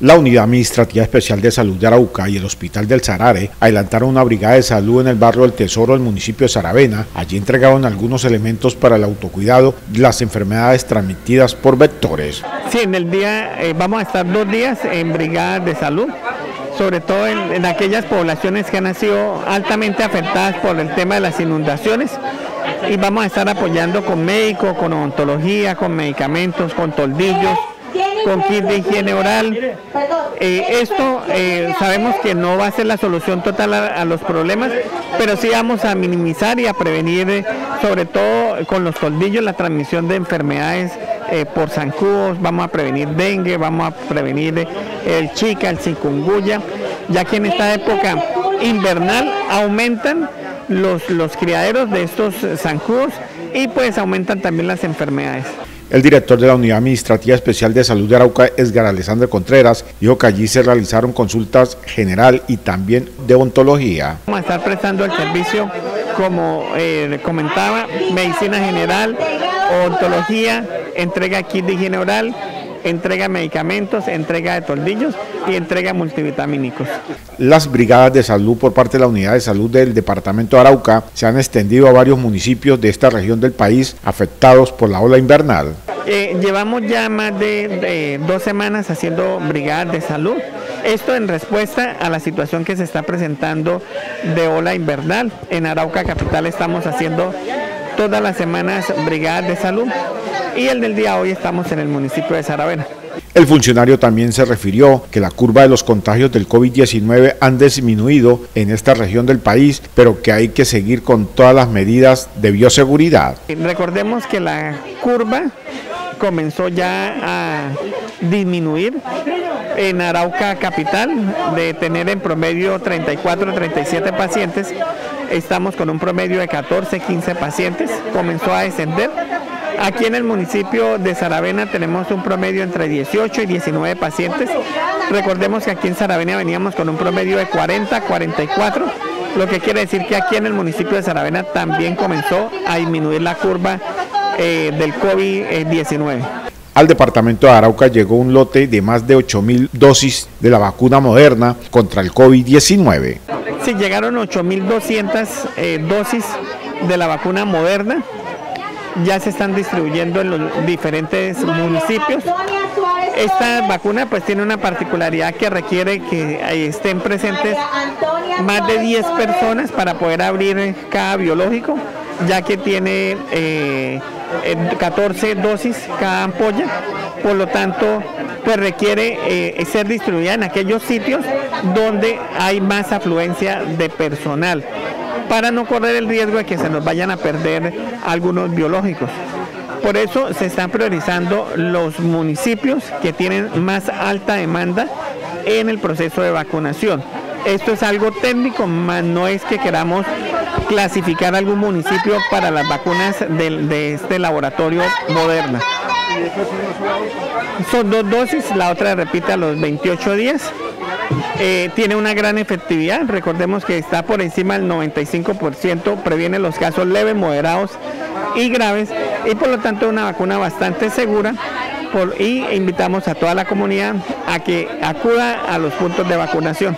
La Unidad Administrativa Especial de Salud de Arauca y el Hospital del Sarare adelantaron una brigada de salud en el barrio del Tesoro del municipio de Saravena. Allí entregaron algunos elementos para el autocuidado de las enfermedades transmitidas por vectores. Sí, en el día eh, vamos a estar dos días en brigadas de salud, sobre todo en, en aquellas poblaciones que han sido altamente afectadas por el tema de las inundaciones y vamos a estar apoyando con médicos, con odontología, con medicamentos, con toldillos con kit de higiene oral. Eh, esto eh, sabemos que no va a ser la solución total a, los problemas, pero sí vamos a minimizar y a prevenir, eh, sobre todo con los toldillos, la transmisión de enfermedades por zancudos, vamos a prevenir dengue, vamos a prevenir el chica, el chikungunya, ya que en esta época invernal aumentan los, los criaderos de estos zancudos y pues aumentan también las enfermedades. El director de la Unidad Administrativa Especial de Salud de Arauca, Edgar Alessandro Contreras, dijo que allí se realizaron consultas general y también de ontología. Vamos a estar prestando el servicio, como eh, comentaba, medicina general, ontología, entrega kit de higiene oral, entrega medicamentos, entrega de toldillos y entrega multivitamínicos. Las brigadas de salud por parte de la Unidad de Salud del Departamento de Arauca se han extendido a varios municipios de esta región del país afectados por la ola invernal. Eh, llevamos ya más de, dos semanas haciendo brigadas de salud. Esto en respuesta a la situación que se está presentando de ola invernal. En Arauca Capital estamos haciendo todas las semanas brigadas de salud y el del día hoy estamos en el municipio de Saravena. El funcionario también se refirió que la curva de los contagios del COVID-19 han disminuido en esta región del país, pero que hay que seguir con todas las medidas de bioseguridad. Recordemos que la curva comenzó ya a disminuir en Arauca Capital, de tener en promedio 34, 37 pacientes, estamos con un promedio de 14, 15 pacientes, comenzó a descender Aquí en el municipio de Saravena tenemos un promedio entre 18 y 19 pacientes. Recordemos que aquí en Saravena veníamos con un promedio de 40, 44, lo que quiere decir que aquí en el municipio de Saravena también comenzó a disminuir la curva eh, del COVID-19. Al departamento de Arauca llegó un lote de más de 8.000 dosis de la vacuna moderna contra el COVID-19. Sí, llegaron 8.200 eh, dosis de la vacuna moderna ya se están distribuyendo en los diferentes municipios. Esta vacuna pues tiene una particularidad que requiere que estén presentes más de 10 personas para poder abrir cada biológico, ya que tiene 14 eh, dosis cada ampolla, por lo tanto pues requiere eh, ser distribuida en aquellos sitios donde hay más afluencia de personal para no correr el riesgo de que se nos vayan a perder algunos biológicos. Por eso se están priorizando los municipios que tienen más alta demanda en el proceso de vacunación. Esto es algo técnico, más no es que queramos clasificar algún municipio para las vacunas de, este laboratorio Moderna. Son dos dosis, la otra repite a los 28 días. Eh, tiene una gran efectividad, recordemos que está por encima del 95%, previene los casos leves, moderados y graves y por lo tanto una vacuna bastante segura y invitamos a toda la comunidad a que acuda a los puntos de vacunación.